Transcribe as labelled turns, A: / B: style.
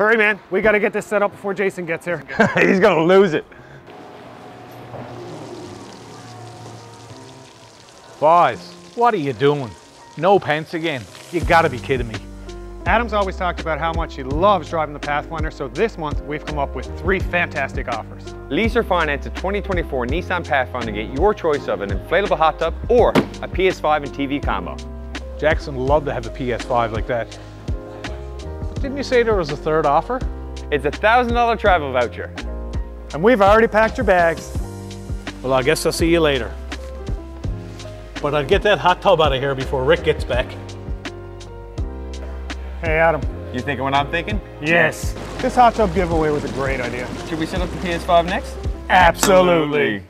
A: Hurry, man. We got to get this set up before Jason gets here.
B: He's gonna lose it.
C: Boys, what are you doing? No pants again. You gotta be kidding me.
A: Adam's always talked about how much he loves driving the Pathfinder, so this month we've come up with three fantastic offers.
D: Lease or finance a 2024 Nissan Pathfinder, get your choice of an inflatable hot tub or a PS5 and TV combo.
C: Jackson would love to have a PS5 like that. Didn't you say there was a third offer?
D: It's a $1,000 travel voucher.
A: And we've already packed your bags.
C: Well, I guess I'll see you later. But I'll get that hot tub out of here before Rick gets back.
A: Hey, Adam.
D: You thinking what I'm thinking?
A: Yes. This hot tub giveaway was a great idea.
D: Should we set up the PS5 next?
A: Absolutely.